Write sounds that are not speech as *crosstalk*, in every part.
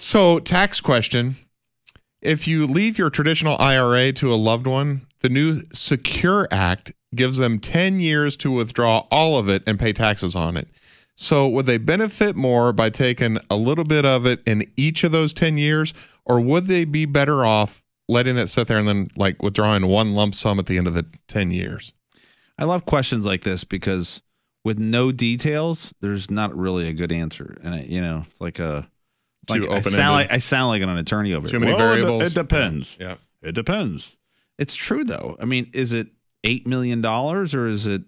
So, tax question. If you leave your traditional IRA to a loved one, the new Secure Act gives them 10 years to withdraw all of it and pay taxes on it. So, would they benefit more by taking a little bit of it in each of those 10 years, or would they be better off letting it sit there and then like withdrawing one lump sum at the end of the 10 years? I love questions like this because with no details, there's not really a good answer. And it, you know, it's like a like Too I sound like I sound like an attorney over Too here. many Well, variables. It, depends. Yeah. It depends. It's true though. I mean, is it eight million dollars or is it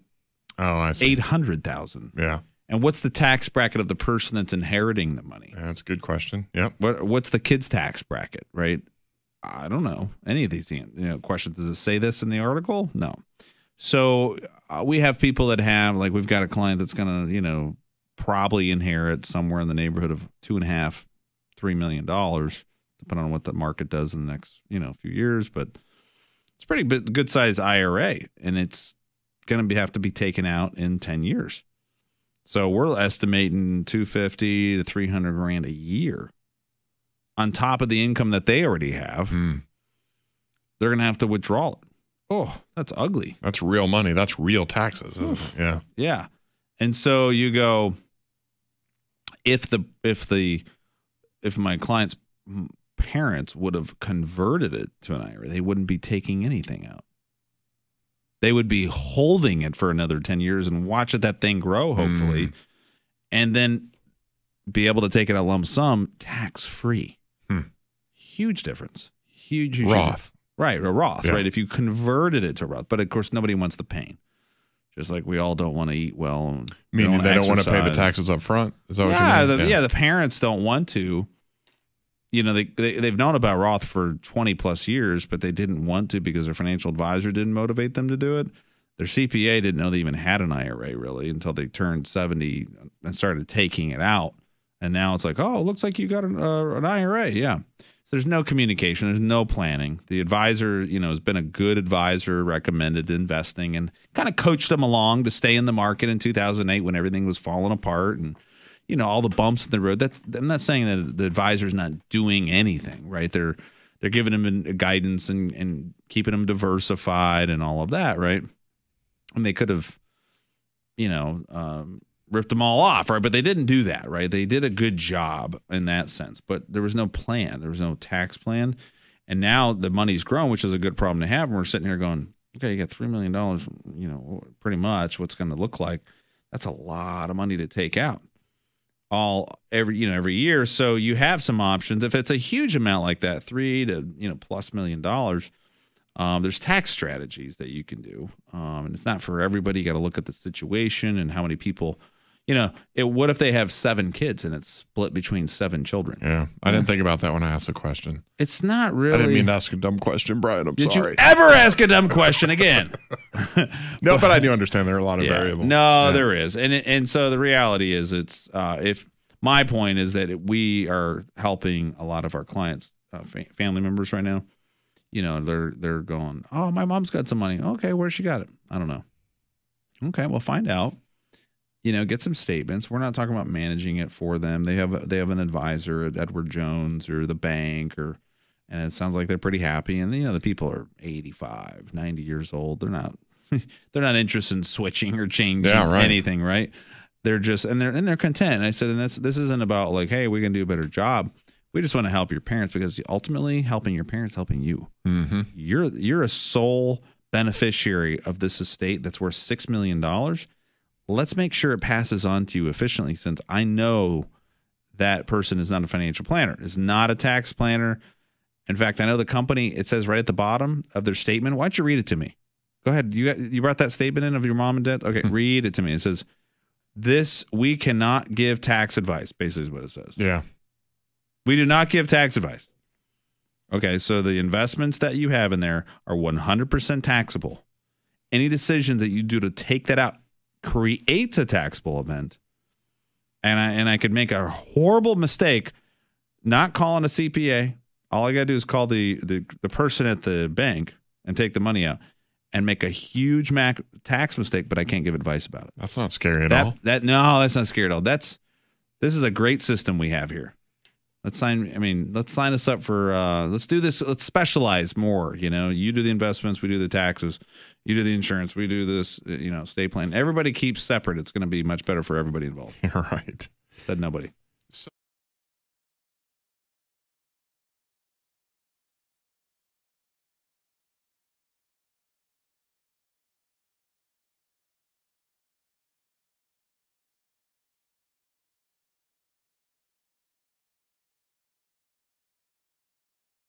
Oh, I see. eight hundred thousand? Yeah. And what's the tax bracket of the person that's inheriting the money? yeah. That's a good question. Yeah. What what's the kid's tax bracket? Right? I don't know any of these you know questions. Does it say this in the article? No. So uh, we have people that have like we've got a client that's gonna you know probably inherit somewhere in the neighborhood of two and a half, three million dollars, depending on what the market does in the next you know few years. But it's pretty good size IRA, and it's gonna be have to be taken out in ten years. So we're estimating 250 to 300 grand a year on top of the income that they already have. Hmm. They're going to have to withdraw it. Oh, that's ugly. That's real money. That's real taxes, isn't it? Yeah. Yeah. And so you go if the if the if my client's parents would have converted it to an IRA, they wouldn't be taking anything out. They would be holding it for another 10 years and watch it that thing grow hopefully Mm. and then be able to take it a lump sum tax free. Hmm. Huge difference. Huge, huge Roth. Right, a Roth, Yeah. right? If you converted it to Roth, but of course nobody wants the pain. Just like we all don't want to eat well. Meaning they don't want to pay the taxes up front. Is that what Yeah, the, mean? yeah, the parents don't want to. You know, they, they they've known about Roth for twenty plus years, but they didn't want to because their financial advisor didn't motivate them to do it. Their CPA didn't know they even had an IRA really until they turned seventy and started taking it out. And now it's like, oh, it looks like you got an, uh, an IRA. Yeah. So there's no communication. There's no planning. The advisor, you know, has been a good advisor, recommended investing, and kind of coached them along to stay in the market in 2008 when everything was falling apart and you know all the bumps in the road. That's I'm not saying that the advisor's not doing anything, right? They're they're giving them guidance and and keeping them diversified and all of that, right? And they could have, you know, um, ripped them all off, right? But they didn't do that, right? They did a good job in that sense, but there was no plan. There was no tax plan. And now the money's grown, which is a good problem to have. And we're sitting here going, okay, you got $3 million, you know, pretty much what's going to look like. That's a lot of money to take out all every, you know, every year. So you have some options. If it's a huge amount like that, three to, you know, plus million dollars, um, there's tax strategies that you can do. Um, and it's not for everybody. You got to look at the situation and how many people, you know, it, what if they have seven kids and it's split between seven children? Yeah. I didn't think about that when I asked the question. It's not really. I didn't mean to ask a dumb question, Brian. I'm Did sorry. you ever ask a dumb question again? *laughs* *laughs* no, but I do understand there are a lot of Yeah. variables. No, Yeah. there is, and and so the reality is, it's uh, if my point is that we are helping a lot of our clients, uh, fa- family members right now. You know, they're they're going, oh, my mom's got some money. Okay, where she got it? I don't know. Okay, we'll find out. You know, get some statements. We're not talking about managing it for them. They have they have an advisor at Edward Jones or the bank or and it sounds like they're pretty happy and you know the people are 85 90 years old they're not *laughs* they're not interested in switching or changing Yeah, right. anything right they're just and they're and they're content and i said and that's this isn't about like hey we can do a better job we just want to help your parents because ultimately helping your parents helping you Mm-hmm. you're you're a sole beneficiary of this estate that's worth six million dollars let's make sure it passes on to you efficiently since i know that person is not a financial planner is not a tax planner. In fact i know the company it says right at the bottom of their statement why don't you read it to me? Go ahead. You got, you brought that statement in of your mom and dad? Okay hmm. read it to me. It says this we cannot give tax advice basically is what it says. Yeah. we do not give tax advice. Okay, so the investments that you have in there are 100% taxable. Any decisions that you do to take that out creates a taxable event. And I and I could make a horrible mistake not calling a CPA. All I got to do is call the, the the person at the bank and take the money out and make a huge mac tax mistake, but I can't give advice about it. That's not scary at That all. that no, that's not scary at all. That's this is a great system we have here. Let's sign. I mean, let's sign us up for. uh Let's do this. Let's specialize more. You know, you do the investments, we do the taxes. You do the insurance, we do this. uh, You know, estate plan. Everybody keeps separate. It's going to be much better for everybody involved. You're *laughs* right. Said nobody.